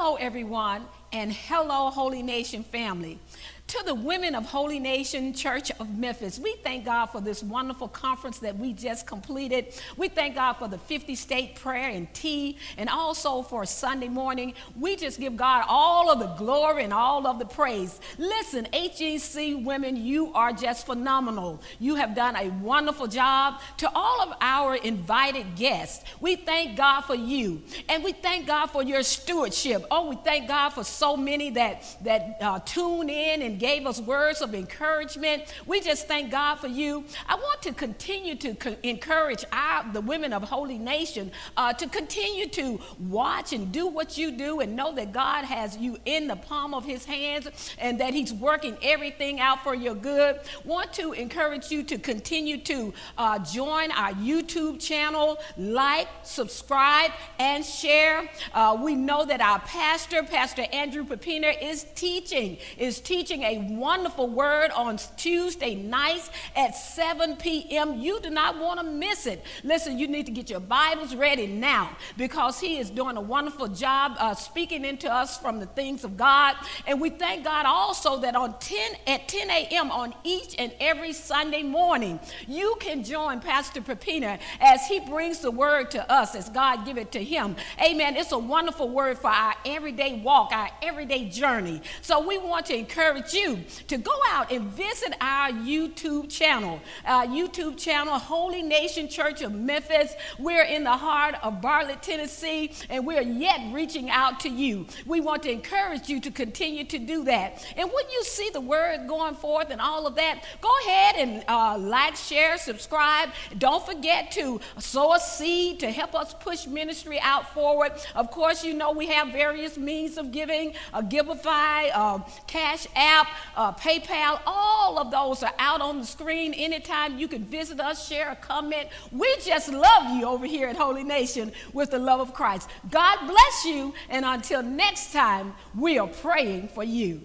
Hello, everyone, and hello, Holy Nation family. To the women of Holy Nation Church of Memphis, we thank God for this wonderful conference that we just completed. We thank God for the 50 state prayer and tea, and also for Sunday morning. We just give God all of the glory and all of the praise. Listen, HNC women, you are just phenomenal. You have done a wonderful job. To all of our invited guests, we thank God for you, and we thank God for your stewardship. Oh, we thank God for so many that that uh, tune in and gave us words of encouragement. We just thank God for you. I want to continue to co- encourage our, the women of Holy Nation uh, to continue to watch and do what you do and know that God has you in the palm of his hands and that he's working everything out for your good. Want to encourage you to continue to uh, join our YouTube channel, like, subscribe, and share. Uh, we know that our pastor, Pastor Andrew Pepina, is teaching, is teaching a wonderful word on Tuesday nights at 7 p.m. You do not want to miss it. Listen, you need to get your Bibles ready now because he is doing a wonderful job uh, speaking into us from the things of God. And we thank God also that on 10 at 10 a.m. on each and every Sunday morning, you can join Pastor Pepina as he brings the word to us as God give it to him. Amen. It's a wonderful word for our everyday walk, our everyday journey. So we want to encourage you you to go out and visit our YouTube channel. Our YouTube channel, Holy Nation Church of Memphis. We're in the heart of Bartlett, Tennessee, and we're yet reaching out to you. We want to encourage you to continue to do that. And when you see the word going forth and all of that, go ahead and uh, like, share, subscribe. Don't forget to sow a seed to help us push ministry out forward. Of course, you know we have various means of giving, a Givelify, a Cash App, uh, PayPal, all of those are out on the screen. Anytime you can visit us, share a comment. We just love you over here at Holy Nation with the love of Christ. God bless you, and until next time, we are praying for you.